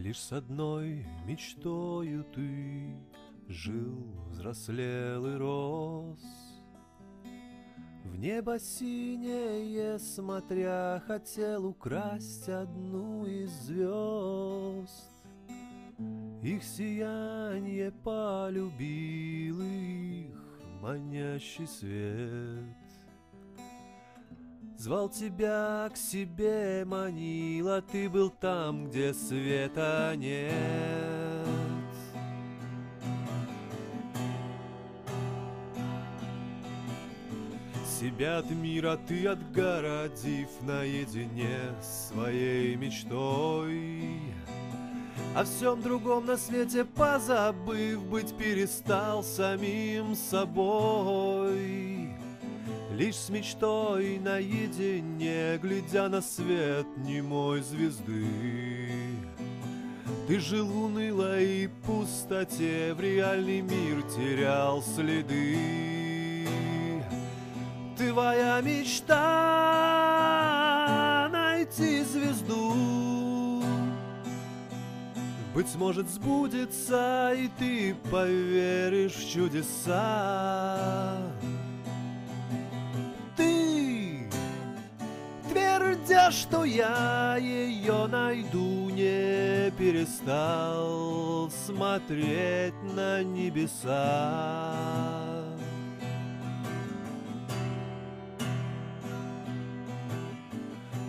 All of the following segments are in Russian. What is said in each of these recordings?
Лишь с одной мечтою ты Жил, взрослел и рос. В небо синее смотря Хотел украсть одну из звезд. Их сияние полюбил их Манящий свет Звал тебя к себе, манил, а ты был там, где света нет. Себя от мира ты отгородив наедине своей мечтой. О всем другом на свете позабыв, быть перестал самим собой. Лишь с мечтой наедине, глядя на свет немой звезды. Ты жил в унылой пустоте, в реальный мир терял следы. Твоя мечта найти звезду Быть может сбудется, и ты поверишь в чудеса Твердя, что я ее найду, не перестал смотреть на небеса.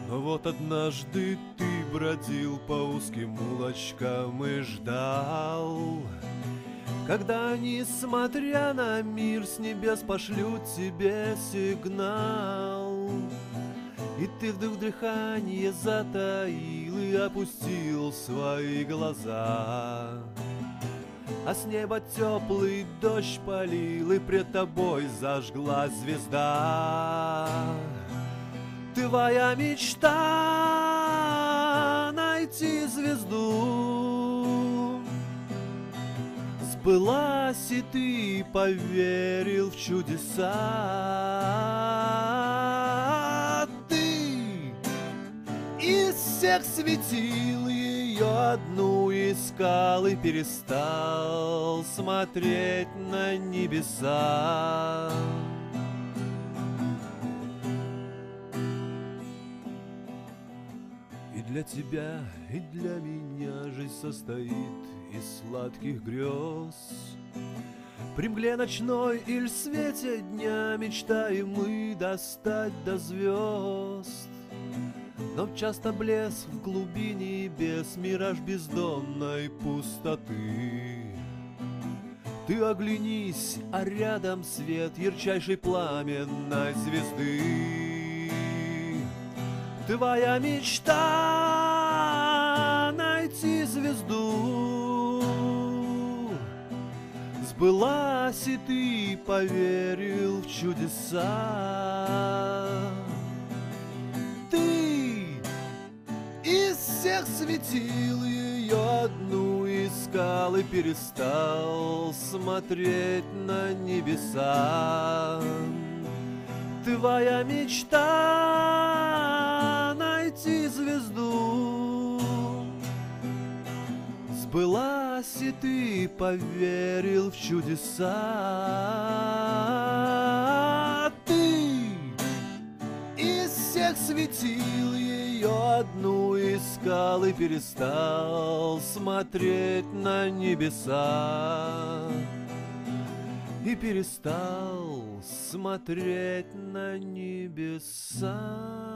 Но вот однажды ты бродил по узким улочкам и ждал, когда, несмотря на мир, с небес пошлют тебе сигнал. И ты вдруг дыхание затаил и опустил свои глаза. А с неба теплый дождь полил, и пред тобой зажглась звезда. Твоя мечта найти звезду Сбылась, и ты поверил в чудеса всех светил ее одну искал и перестал смотреть на небеса. И для тебя, и для меня жизнь состоит из сладких грез. При мгле ночной или свете дня мечтаем мы достать до звезд. Но часто блеск в глубине небес Мираж бездонной пустоты. Ты оглянись, а рядом свет Ярчайшей пламенной звезды. Твоя мечта найти звезду. Сбылась, и ты поверил в чудеса всех светил ее одну искал и перестал смотреть на небеса. Твоя мечта найти звезду Сбылась, и ты поверил в чудеса всех светил ее одну искал и перестал смотреть на небеса. И перестал смотреть на небеса